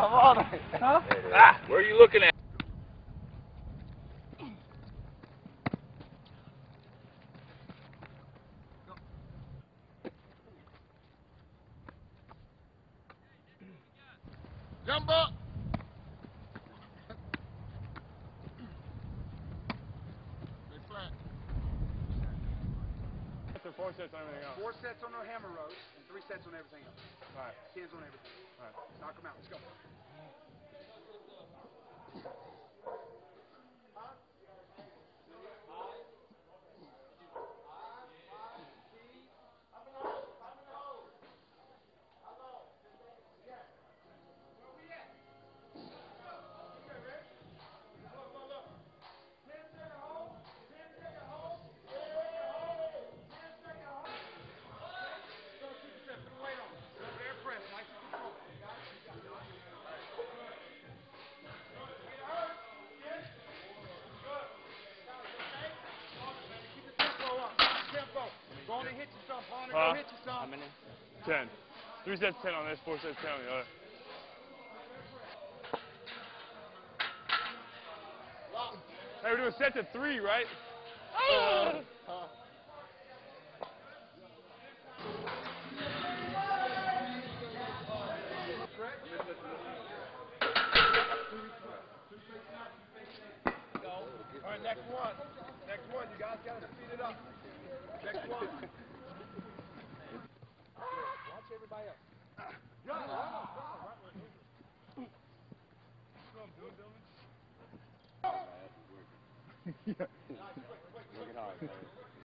Huh? Ah, where are you looking at? Jump up. Four sets on everything else. Four sets on the hammer rows and three sets on everything else. All right. Tens on everything. All right. Knock them out. Let's go. Hit you some, Hunter. Huh? Go hit you some. Ten. Three sets ten on this, four sets ten on the other. Hey, we're doing sets of three, right? All right, next one. Next one. You guys got to speed it up. Next one. Watch everybody else.